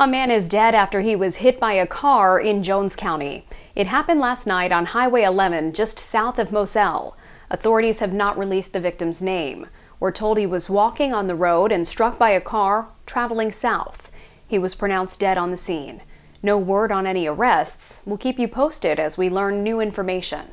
A man is dead after he was hit by a car in Jones County. It happened last night on Highway 11, just south of Moselle. Authorities have not released the victim's name. We're told he was walking on the road and struck by a car traveling south. He was pronounced dead on the scene. No word on any arrests. We'll keep you posted as we learn new information.